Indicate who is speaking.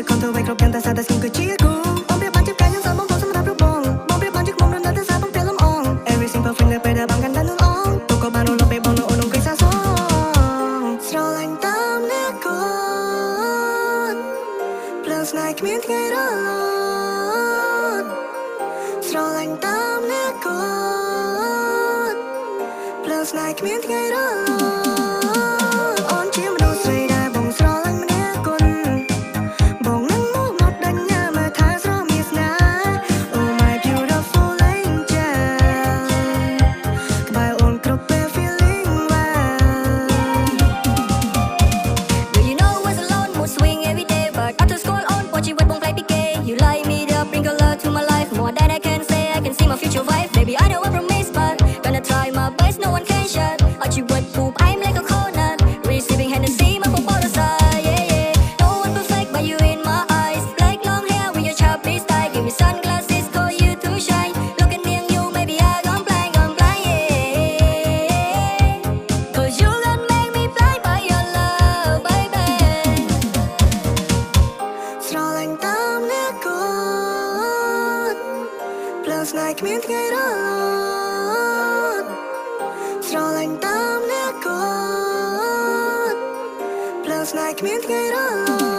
Speaker 1: ពេលកូនទៅវែកគ្រប់យ៉ាងតែសារតែស្គមគឺជាគូបងប្រៀបបានជាផ្កាយ៉ាងសល់បងទោះសម្រាប់របងបងប្រៀបបានជាខ្ញុំរំដៅតែសារបងពេលលំអង Every single thing នៅពេលដែលបងកាន់តែនោះអងទុកក៏បានរលត់ពេលបងនៅអូននឹងគេសាសងស្រឡាញ់តាមអ្នកកូនព្រឹងស្នេហ៍គ្មានថ្ងៃរលត់ស្រឡាញ់តាមអ្នកកូនព្រឹងស្នេហ៍គ្មានថ្ងៃរលត់ ស្នេហ៍គ្មានថ្ងៃរលត់ស្រឡាញ់តាមអ្នកគាត់ផ្លូវស្នេហ៍គ្មានថ្ងៃរលត់